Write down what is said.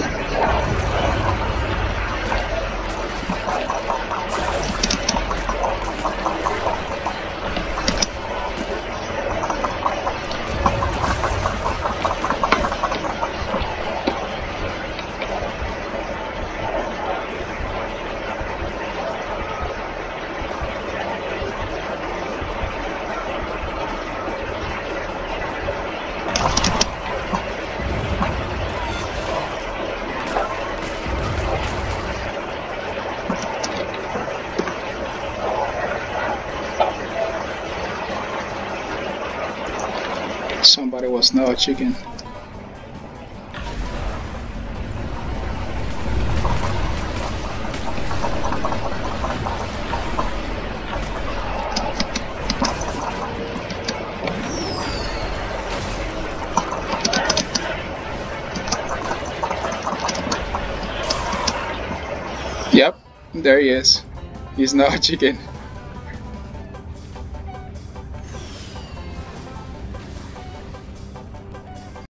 Oh, my God. It was not a chicken. Yep, there he is. He's not a chicken.